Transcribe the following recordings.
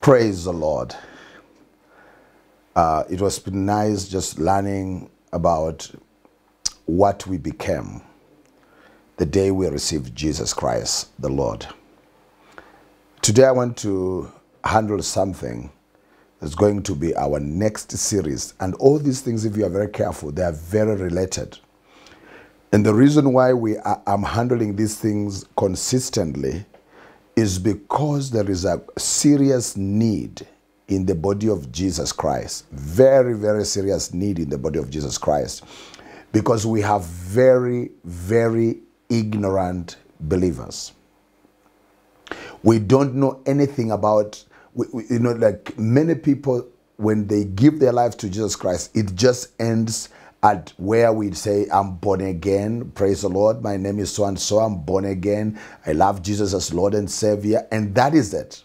Praise the Lord. Uh, it was nice just learning about what we became the day we received Jesus Christ, the Lord. Today, I want to handle something that's going to be our next series. And all these things, if you are very careful, they are very related. And the reason why we are, I'm handling these things consistently is because there is a serious need in the body of Jesus Christ. Very, very serious need in the body of Jesus Christ. Because we have very, very ignorant believers. We don't know anything about, you know, like many people, when they give their life to Jesus Christ, it just ends at where we say, I'm born again. Praise the Lord. My name is so and so. I'm born again. I love Jesus as Lord and Savior. And that is it.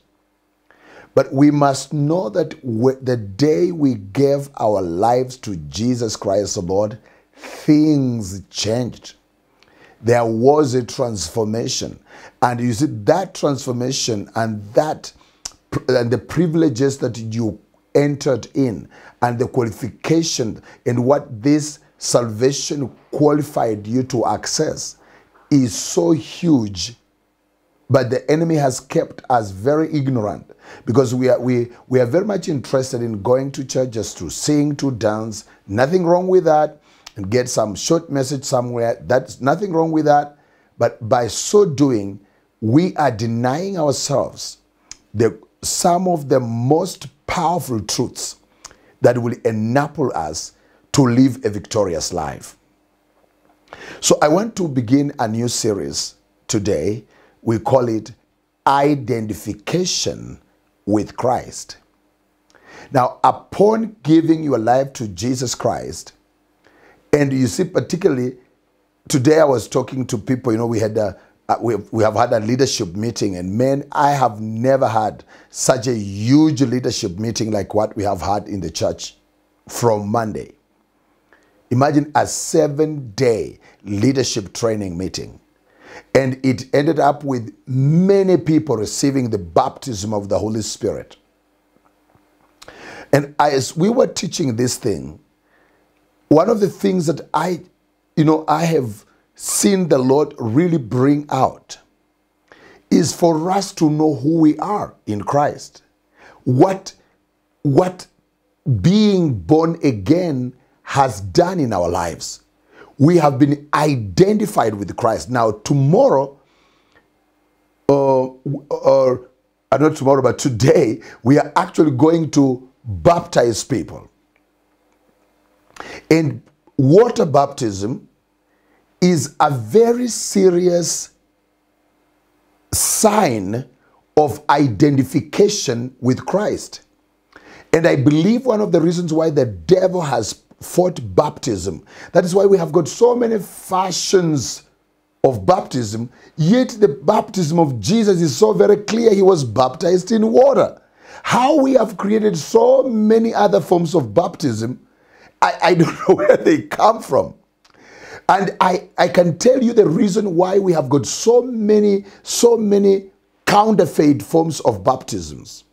But we must know that the day we gave our lives to Jesus Christ the Lord, things changed. There was a transformation. And you see, that transformation and that and the privileges that you entered in and the qualification and what this salvation qualified you to access is so huge. But the enemy has kept us very ignorant because we are we we are very much interested in going to church just to sing to dance. Nothing wrong with that and get some short message somewhere. That's nothing wrong with that. But by so doing we are denying ourselves the some of the most powerful truths that will enable us to live a victorious life. So I want to begin a new series today. We call it Identification with Christ. Now, upon giving your life to Jesus Christ, and you see, particularly today, I was talking to people, you know, we had a uh, we, we have had a leadership meeting, and man, I have never had such a huge leadership meeting like what we have had in the church from Monday. Imagine a seven day leadership training meeting. And it ended up with many people receiving the baptism of the Holy Spirit. And as we were teaching this thing, one of the things that I, you know, I have seen the Lord really bring out is for us to know who we are in Christ. What, what being born again has done in our lives. We have been identified with Christ. Now, tomorrow, uh, or uh, not tomorrow, but today, we are actually going to baptize people. And water baptism is a very serious sign of identification with Christ. And I believe one of the reasons why the devil has fought baptism, that is why we have got so many fashions of baptism, yet the baptism of Jesus is so very clear. He was baptized in water. How we have created so many other forms of baptism, I, I don't know where they come from. And I, I can tell you the reason why we have got so many, so many counterfeit forms of baptisms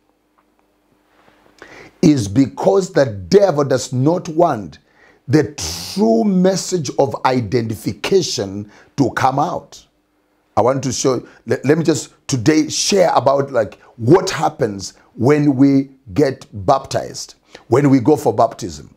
is because the devil does not want the true message of identification to come out. I want to show, let, let me just today share about like what happens when we get baptized, when we go for baptism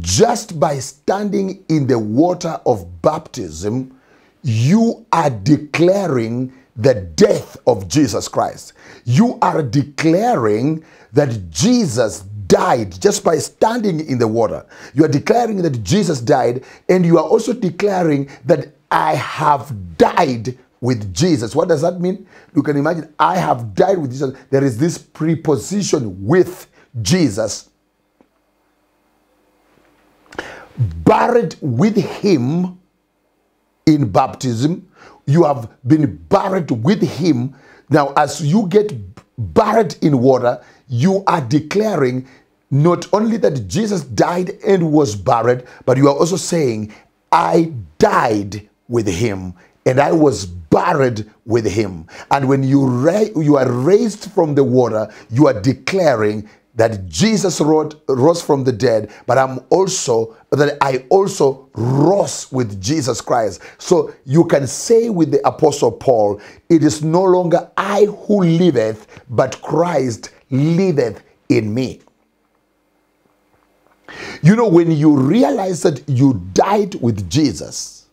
just by standing in the water of baptism, you are declaring the death of Jesus Christ. You are declaring that Jesus died just by standing in the water. You are declaring that Jesus died, and you are also declaring that I have died with Jesus. What does that mean? You can imagine, I have died with Jesus. There is this preposition with Jesus buried with him in baptism. You have been buried with him. Now, as you get buried in water, you are declaring not only that Jesus died and was buried, but you are also saying, I died with him and I was buried with him. And when you, you are raised from the water, you are declaring that Jesus wrote, rose from the dead, but I'm also, that I also rose with Jesus Christ. So you can say with the Apostle Paul, it is no longer I who liveth, but Christ liveth in me. You know, when you realize that you died with Jesus,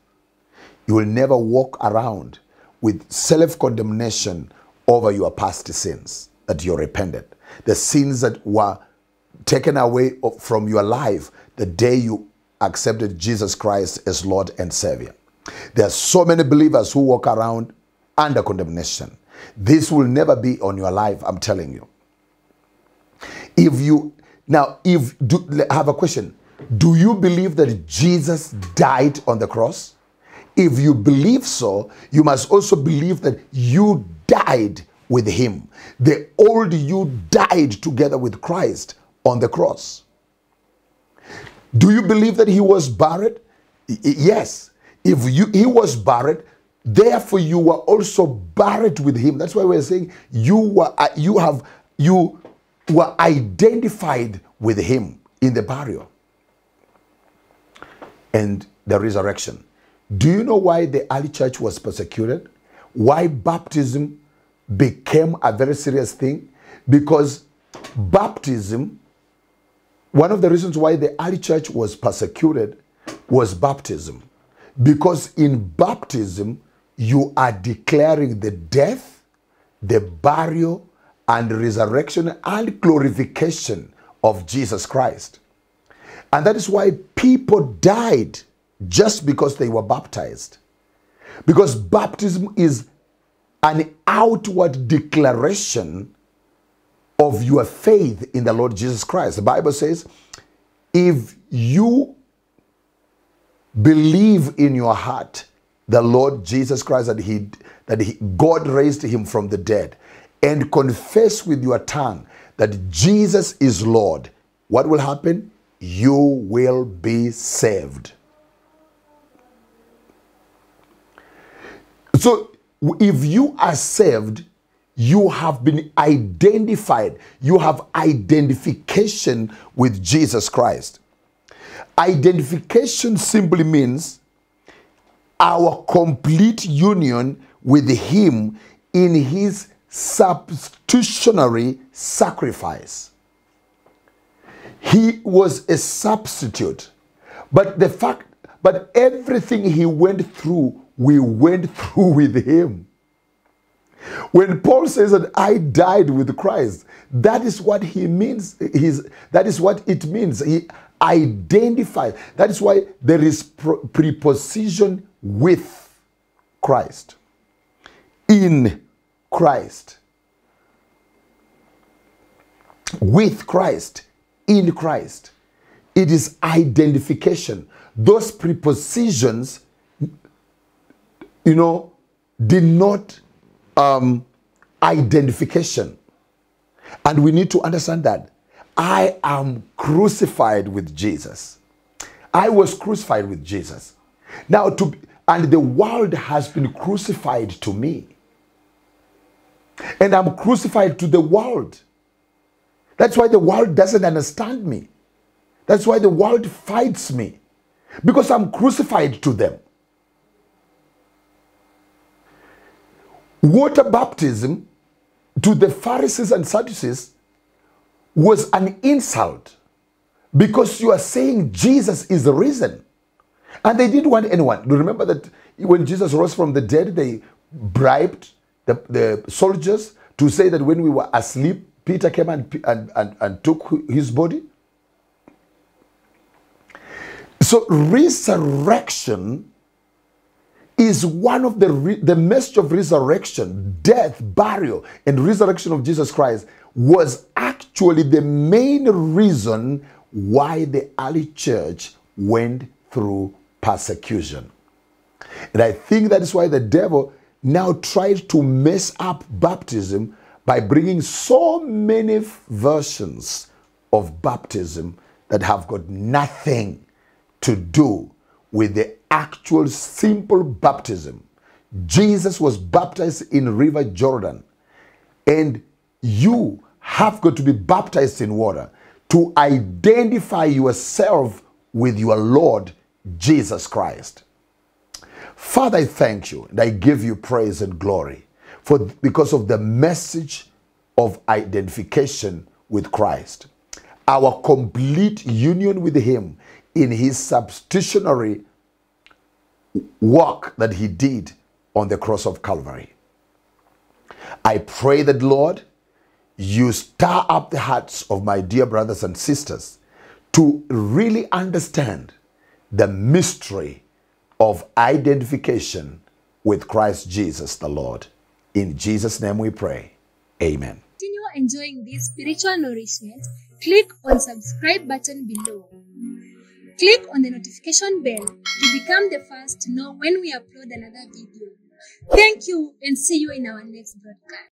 you will never walk around with self condemnation over your past sins that you repented the sins that were taken away from your life the day you accepted Jesus Christ as Lord and Savior. There are so many believers who walk around under condemnation. This will never be on your life, I'm telling you. If you now, if do, I have a question, do you believe that Jesus died on the cross? If you believe so, you must also believe that you died with him. The old you died together with Christ on the cross. Do you believe that he was buried? Yes. If you, he was buried, therefore you were also buried with him. That's why we're saying you were uh, you have you were identified with him in the burial and the resurrection. Do you know why the early church was persecuted? Why baptism became a very serious thing because baptism, one of the reasons why the early church was persecuted was baptism. Because in baptism, you are declaring the death, the burial, and resurrection and glorification of Jesus Christ. And that is why people died just because they were baptized. Because baptism is an outward declaration of your faith in the Lord Jesus Christ. The Bible says, if you believe in your heart the Lord Jesus Christ that he that he, God raised him from the dead and confess with your tongue that Jesus is Lord, what will happen? You will be saved. So if you are saved, you have been identified. You have identification with Jesus Christ. Identification simply means our complete union with Him in His substitutionary sacrifice. He was a substitute. But the fact, but everything He went through we went through with him. When Paul says that I died with Christ, that is what he means. He's, that is what it means. He identified. That is why there is preposition with Christ. In Christ. With Christ. In Christ. It is identification. Those prepositions you know, denote um, identification. And we need to understand that I am crucified with Jesus. I was crucified with Jesus. Now, to and the world has been crucified to me. And I'm crucified to the world. That's why the world doesn't understand me. That's why the world fights me. Because I'm crucified to them. Water baptism to the Pharisees and Sadducees was an insult because you are saying Jesus is risen. And they didn't want anyone. Remember that when Jesus rose from the dead, they bribed the, the soldiers to say that when we were asleep, Peter came and, and, and, and took his body? So, resurrection is one of the, re- the message of resurrection, death, burial, and resurrection of Jesus Christ was actually the main reason why the early church went through persecution. And I think that is why the devil now tried to mess up baptism by bringing so many versions of baptism that have got nothing to do with the actual simple baptism. Jesus was baptized in River Jordan, and you have got to be baptized in water to identify yourself with your Lord Jesus Christ. Father, I thank you and I give you praise and glory for because of the message of identification with Christ. Our complete union with him in his substitutionary work that he did on the cross of Calvary. I pray that, Lord, you stir up the hearts of my dear brothers and sisters to really understand the mystery of identification with Christ Jesus the Lord. In Jesus' name we pray. Amen. Continue enjoying this spiritual nourishment. Click on subscribe button below. Click on the notification bell to become the first to know when we upload another video. Thank you and see you in our next broadcast.